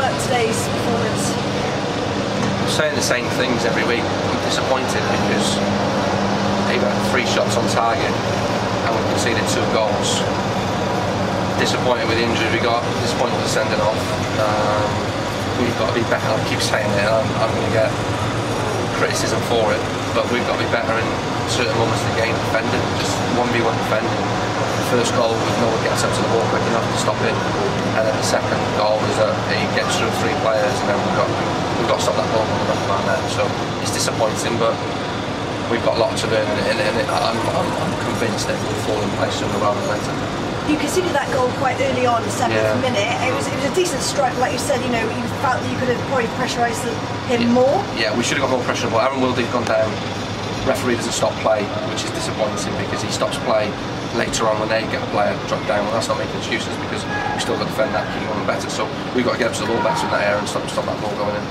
up today's performance? I'm saying the same things every week. I'm disappointed because they got three shots on target and we've conceded two goals. Disappointed with the injuries we got, disappointed with the sending off. Um, we've got to be better, I keep saying it, I'm, I'm going to get criticism for it, but we've got to be better in certain moments of the game defending, just 1v1 defending. First goal no one gets up to the ball quick enough to stop it, and then the second goal was that he gets through three players, and then we've got, we've got to stop that ball on the back of our net. So it's disappointing, but we've got a lot to learn, and, and, and I'm, I'm, I'm convinced that we'll fall in place sooner rather than later. You conceded that goal quite early on, seventh Yeah. minute. It was it was a decent strike, like you said. You know, you felt that you could have probably pressurised him Yeah. more. Yeah, we should have got more pressure on. Aaron Wildig's gone down. Referee doesn't stop play, which is disappointing because he stops play later on when they get a player dropped down. Well, that's not making excuses because we still got to defend that, keep on better. So we've got to get up to the ball better in that area and stop, stop that ball going in.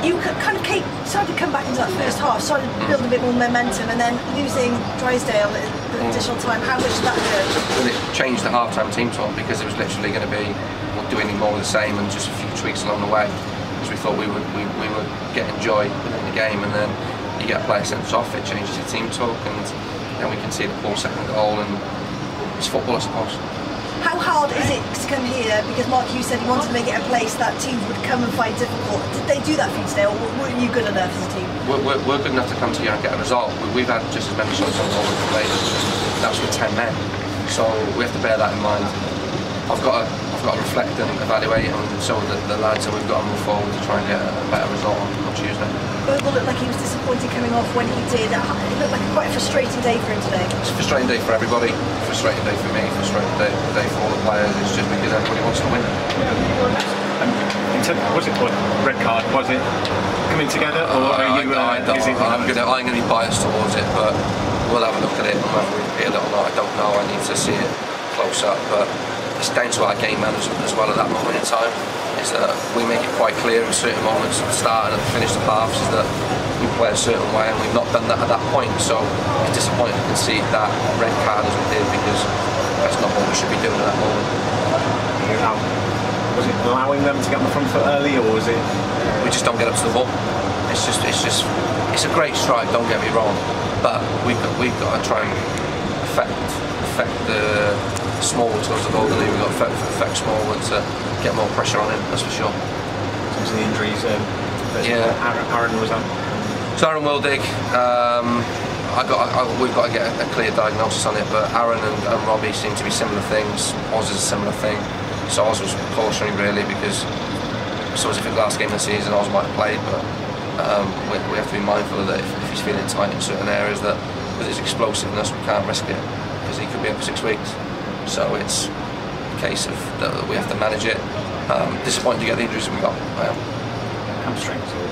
You kind of came, started to come back into that first half, started to build a bit more momentum, and then losing Drysdale at the Mm. additional time. How much did that hurt? Well, it changed the half-time team talk because it was literally going to be we'll do anything more of the same and just a few tweaks along the way because we thought we would we, we would get enjoy within the game and then you get a player sent off it changes your team talk and then we can see the poor second goal and it's football I suppose. How hard is it to come here? Because Mark, you said you wanted to make it a place that teams would come and find difficult. Did they do that for you today, or weren't you good enough as a team? We're, we're, we're good enough to come to here and get a result. We, we've had just as many shots on goal as the players. That was with 10 men. So we have to bear that in mind. I've got to, I've got to reflect and evaluate and so the, the lads and we've got to move forward to try and get a better result on, on looked like he was disappointed coming off when he did. It looked like quite a frustrating day for him today. It's a frustrating day for everybody, frustrating day for me, frustrating day, day for all the players. It's just because everybody wants to win. Um, was it what, red card? Was it coming together, or are you? I, I Uh, don't, is it, I'm gonna I'm gonna be biased towards it, but we'll have a look at it and whether we feel it or not. I don't know. I need to see it close up, but it's down to our game management as well at that moment in time. Is that we make it quite clear in certain moments at the start and at the finish of halves is that we play a certain way and we've not done that at that point. So it's disappointing to concede that red card as we did because that's not what we should be doing at that moment. was it allowing them to get on the front foot early, or was it? we just don't get up to the ball. It's just, it's just, it's a great strike. Don't get me wrong, but we've got, we've got to try and affect, affect the Smallwood towards the goal. We've got to affect, affect Smallwood to get more pressure on him. That's for sure. In terms of the injuries, um, Yeah. Aaron, Aaron was on. So Aaron Wildig, um, I got, I, we've got to get a, a clear diagnosis on it. But Aaron and, and Robbie seem to be similar things. Oz is a similar thing. So Oz was cautionary really because so as if it last game of the season Oz might have played, but um, we, we have to be mindful that if, if he's feeling tight in certain areas that with his explosiveness we can't risk it because he could be up for six weeks. So it's a case of that we have to manage it. Um, disappointed to get the injuries that we got. Am hamstrings or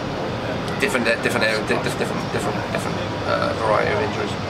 um, different different area, different different different uh, variety of injuries.